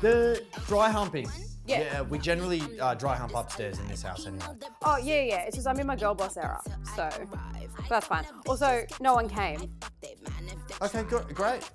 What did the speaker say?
The dry humping. Yeah. we generally uh, dry hump upstairs in this house anyway. Oh yeah, yeah. It's just I'm in my girl boss era, so that's fine. Also, no one came. Okay, good, great.